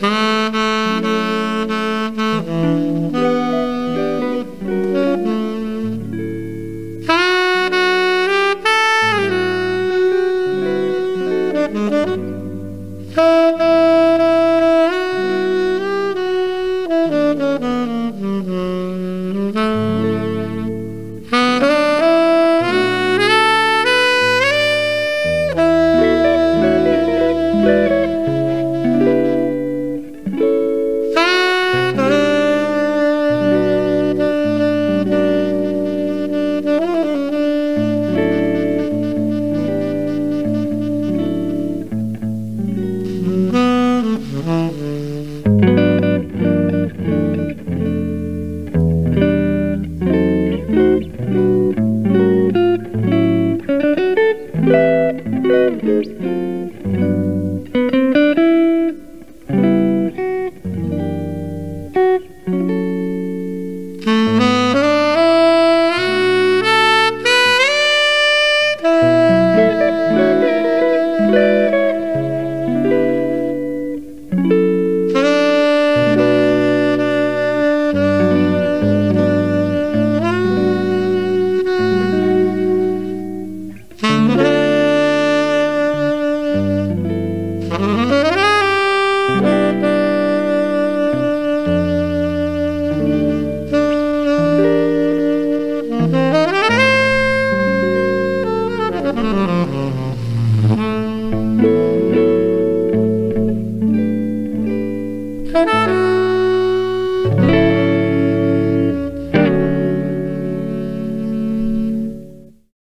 Música